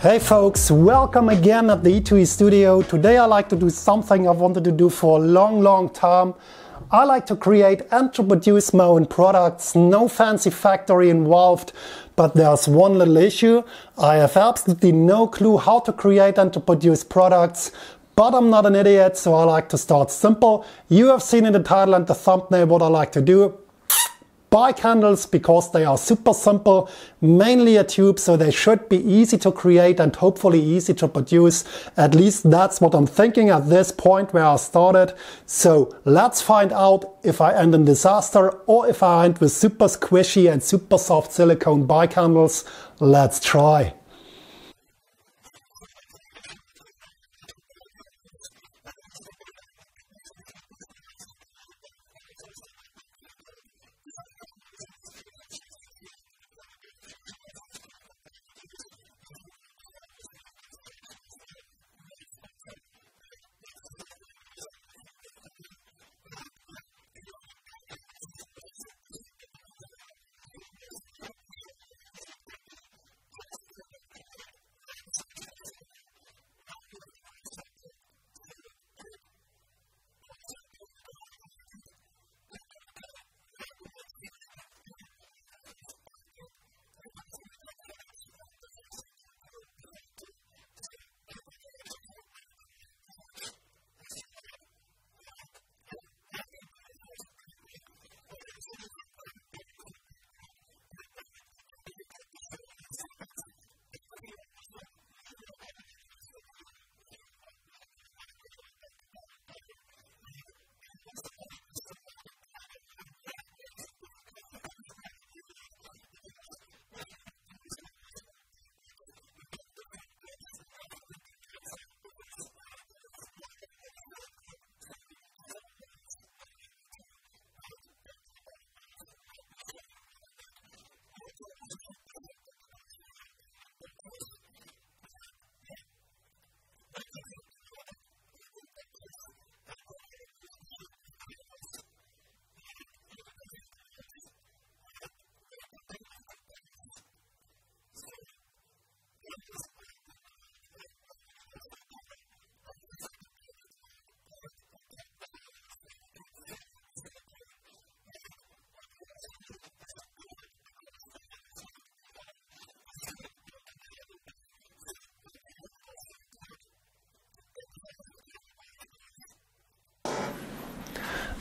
Hey folks, welcome again at the ETOE studio. Today I like to do something I've wanted to do for a long, long time. I like to create and to produce my own products, no fancy factory involved, but there's one little issue. I have absolutely no clue how to create and to produce products, but I'm not an idiot, so I like to start simple. You have seen in the title and the thumbnail what I like to do bike handles because they are super simple, mainly a tube, so they should be easy to create and hopefully easy to produce. At least that's what I'm thinking at this point where I started. So let's find out if I end in disaster or if I end with super squishy and super soft silicone bike handles. Let's try.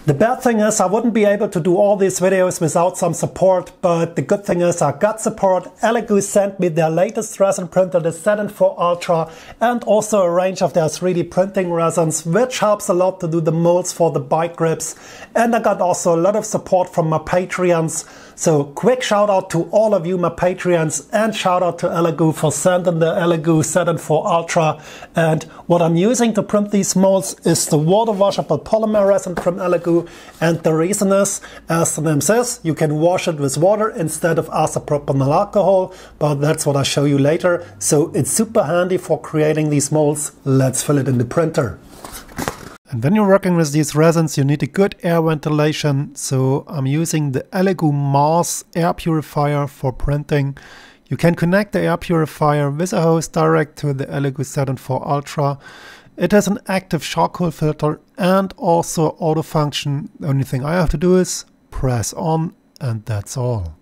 The bad thing is I wouldn't be able to do all these videos without some support, but the good thing is I got support. Elegoo sent me their latest resin printer, the Saturn 4 Ultra, and also a range of their 3D printing resins, which helps a lot to do the molds for the bike grips. And I got also a lot of support from my Patreons. So quick shout out to all of you, my Patreons, and shout out to Elegoo for sending the Elegoo Saturn 4 Ultra. And what I'm using to print these molds is the water washable polymer resin from Elegoo and the reason is, as the name says, you can wash it with water instead of isopropanol alcohol, but that's what I'll show you later. So it's super handy for creating these molds. Let's fill it in the printer. And when you're working with these resins, you need a good air ventilation. So I'm using the Elegoo Mars air purifier for printing. You can connect the air purifier with a hose direct to the Elegoo Saturn 4 Ultra. It has an active charcoal filter and also auto function. The only thing I have to do is press on and that's all.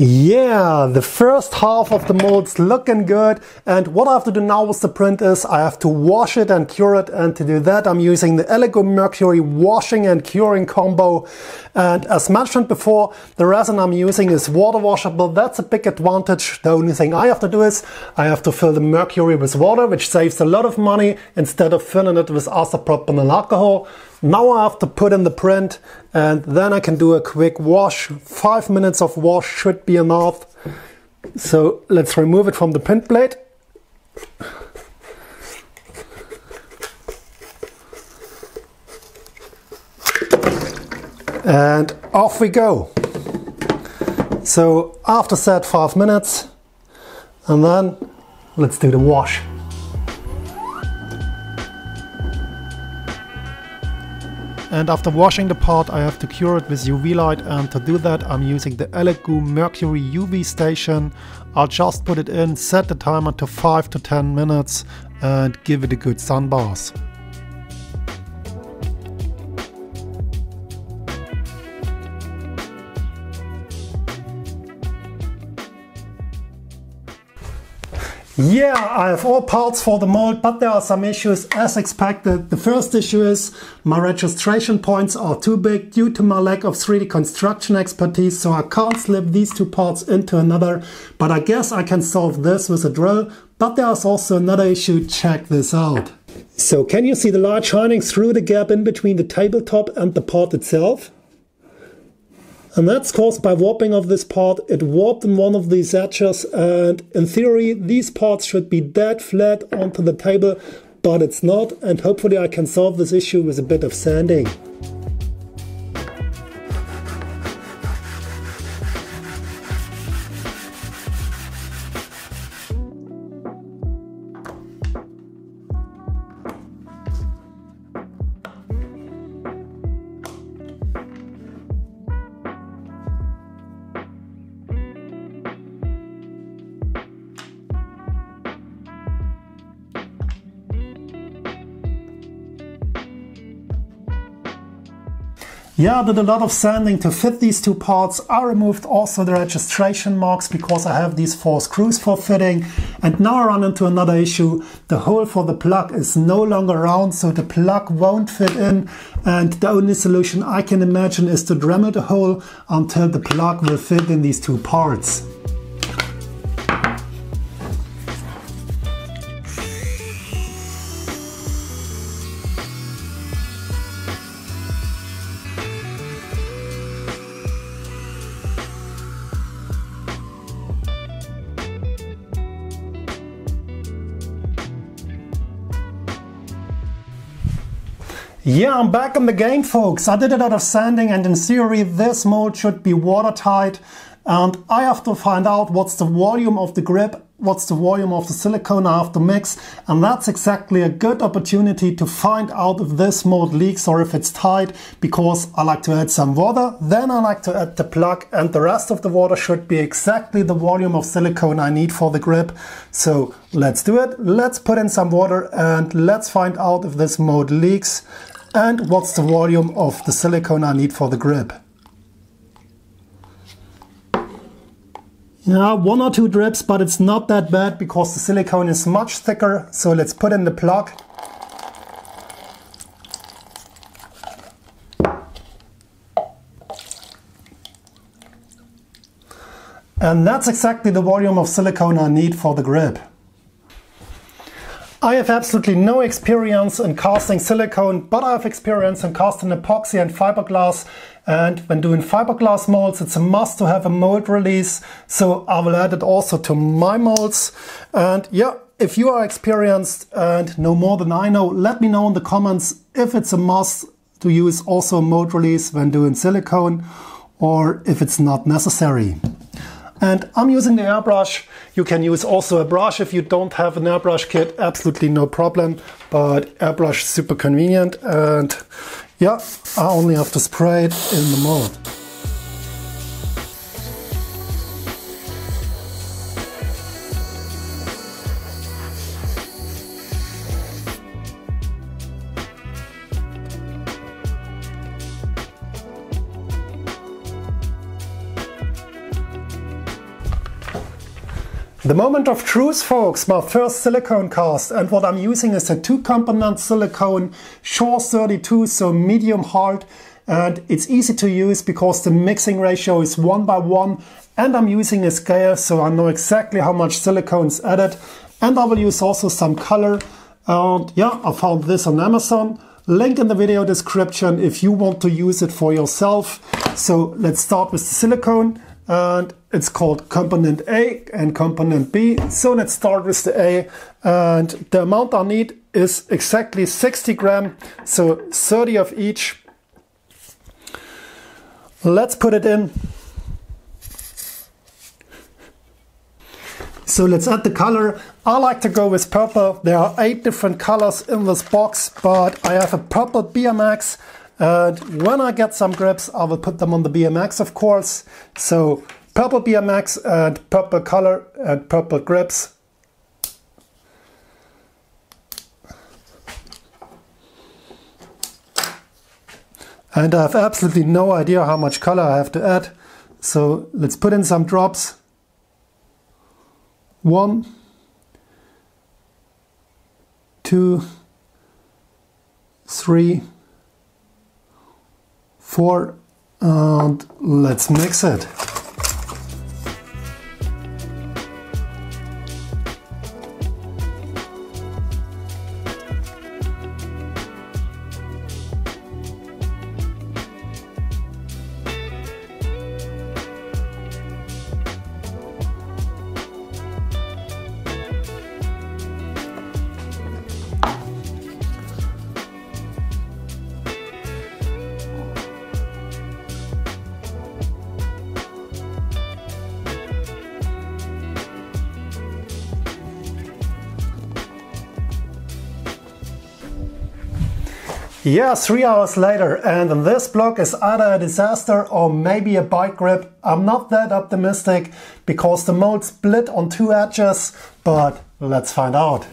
Yeah, the first half of the mold's looking good. And what I have to do now with the print is I have to wash it and cure it. And to do that, I'm using the Elegoo Mercury washing and curing combo. And as mentioned before, the resin I'm using is water washable. That's a big advantage. The only thing I have to do is I have to fill the mercury with water, which saves a lot of money instead of filling it with isopropanol alcohol. Now I have to put in the print and then I can do a quick wash. Five minutes of wash should be enough. So let's remove it from the print plate. And off we go. So after set five minutes and then let's do the wash. And after washing the part, I have to cure it with UV light. And to do that, I'm using the Elegoo Mercury UV station. I'll just put it in, set the timer to 5 to 10 minutes and give it a good sun bath. Yeah, I have all parts for the mold, but there are some issues as expected. The first issue is my registration points are too big due to my lack of 3D construction expertise, so I can't slip these two parts into another, but I guess I can solve this with a drill. But there's also another issue, check this out. So can you see the light shining through the gap in between the tabletop and the part itself? And that's caused by warping of this part. It warped in one of these edges and in theory these parts should be dead flat onto the table, but it's not and hopefully I can solve this issue with a bit of sanding. Yeah, I did a lot of sanding to fit these two parts. I removed also the registration marks because I have these four screws for fitting. And now I run into another issue. The hole for the plug is no longer round, so the plug won't fit in. And the only solution I can imagine is to Dremel the hole until the plug will fit in these two parts. Yeah, I'm back in the game, folks. I did a lot of sanding and in theory this mold should be watertight. And I have to find out what's the volume of the grip, what's the volume of the silicone I have to mix. And that's exactly a good opportunity to find out if this mold leaks or if it's tight because I like to add some water. Then I like to add the plug and the rest of the water should be exactly the volume of silicone I need for the grip. So let's do it. Let's put in some water and let's find out if this mold leaks and what's the volume of the silicone I need for the grip. Yeah, one or two drips, but it's not that bad because the silicone is much thicker. So let's put in the plug. And that's exactly the volume of silicone I need for the grip. I have absolutely no experience in casting silicone, but I have experience in casting epoxy and fiberglass. And when doing fiberglass molds, it's a must to have a mold release. So I will add it also to my molds. And yeah, if you are experienced and know more than I know, let me know in the comments if it's a must to use also a mold release when doing silicone or if it's not necessary. And I'm using the airbrush. You can use also a brush if you don't have an airbrush kit, absolutely no problem. But airbrush is super convenient and yeah, I only have to spray it in the mold. The moment of truth, folks, my first silicone cast. And what I'm using is a two component silicone, Shore 32, so medium hard. And it's easy to use because the mixing ratio is one by one. And I'm using a scale, so I know exactly how much silicone is added. And I will use also some color. And yeah, I found this on Amazon. Link in the video description if you want to use it for yourself. So let's start with the silicone and it's called component A and component B. So let's start with the A and the amount I need is exactly 60 gram, so 30 of each. Let's put it in. So let's add the color. I like to go with purple. There are eight different colors in this box, but I have a purple BMX And when I get some grips, I will put them on the BMX, of course. So purple BMX and purple color and purple grips. And I have absolutely no idea how much color I have to add. So let's put in some drops. One, two, three, four, and let's mix it. Yeah, three hours later, and this block is either a disaster or maybe a bike grip. I'm not that optimistic because the mold split on two edges, but let's find out.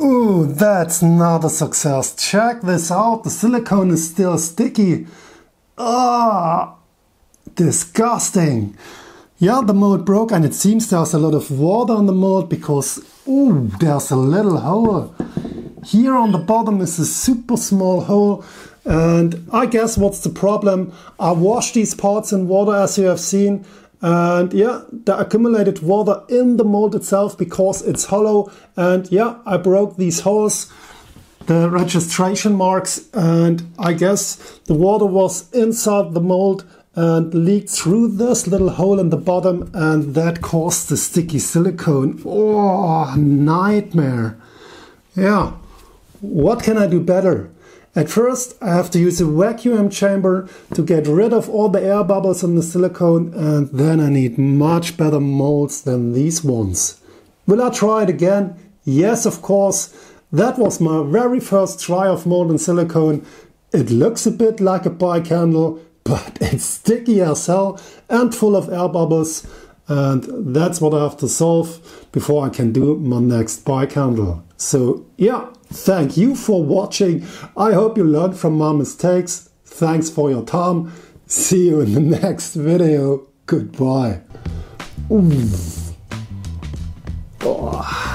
Ooh, that's not a success. Check this out. The silicone is still sticky. Ah, disgusting. Yeah, the mold broke and it seems there's a lot of water on the mold because, ooh, there's a little hole. Here on the bottom is a super small hole and I guess what's the problem? I washed these parts in water as you have seen and yeah, the accumulated water in the mold itself because it's hollow. And yeah, I broke these holes, the registration marks, and I guess the water was inside the mold and leaked through this little hole in the bottom, and that caused the sticky silicone. Oh, nightmare. Yeah, what can I do better? At first, I have to use a vacuum chamber to get rid of all the air bubbles in the silicone and then I need much better molds than these ones. Will I try it again? Yes, of course. That was my very first try of molten silicone. It looks a bit like a bike handle, but it's sticky as hell and full of air bubbles. And that's what I have to solve before I can do my next bike handle. So yeah, thank you for watching. I hope you learned from my mistakes. Thanks for your time. See you in the next video. Goodbye. Oh.